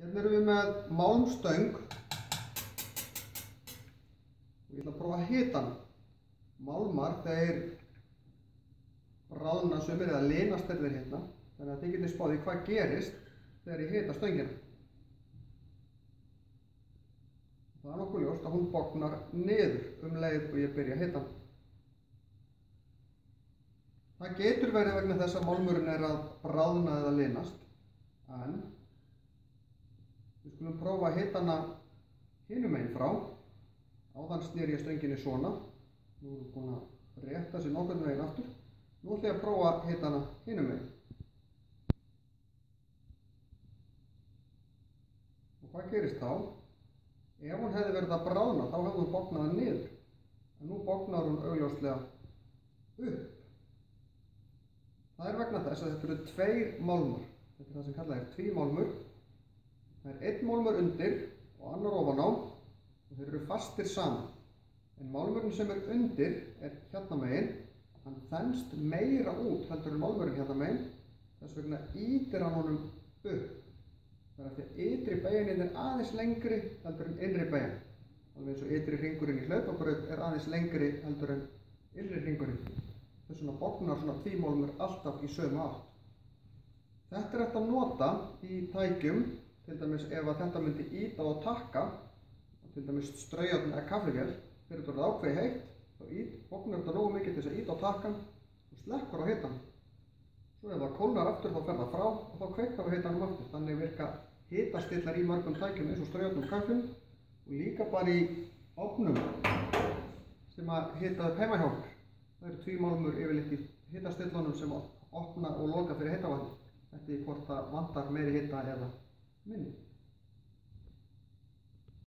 Hérna erum við með málmstöng og ég ætla að prófa að hita hann. Málmar þeir bráðna sumir eða linast þeir hérna þannig að þið getur spáðið hvað gerist þegar ég hita stöngina. Það er nokkuð ljóst að hún bognar niður um leið og ég byrja að hita hann. Það getur verið vegna þess að málmurinn er að bráðna eða linast en við skulum prófa að hita hana hinum einn frá. Áðan snýr ég stönginni svona. Nú erum við búin að rétta sér nokkurnu veginn aftur. Nú ætlum ég að prófa að hita hana hinum einn. Og hvað gerist þá? Ef hún hefði verið að bráðna þá hefði hún bóknað niður. En nú bóknar hún augljóslega upp. Það er vegna þess að þetta eru tveir málmur. Þetta er það sem kallað er tvímálmur. Það er einn málmur undir og annar ofan á og þeir eru fastir saman. En málmurinn sem er undir er hérna megin. Hann þennst meira út heldur en málmurinn hérna megin. Þess vegna ítir hann honum upp. Það er eftir ytri begininn er aðeins lengri heldur en innri begin. Alveg eins og ytri ringurinn í hlaupabraut er aðeins lengri heldur en innri ringurinn. Þess vegna bognar svona tvímálmur alltaf í sömu átt. Þetta er eftir að nota í tækjum, til dæmis ef að þetta myndi íta og takka, til dæmis straujarn eða kaffevél, fyrir þetta ákveði heitt, þá bognar þetta nógu mikið til þess að íta á takkan og slekkur á hitan. Svo ef það kólnar aftur þá fer það frá og þá kveiknar á hitanum aftur. Þannig virka hitastillar í mörgum tækjum eins og straujarn og kaffin og líka bara í ofnum sem að hita upp heima hjá okkur. Það eru tvímálmur yfirleitt í hitastillunum sem opna og loka fyrir hitavatni. Þetta er hvort það vantar meiri hita eða minutes.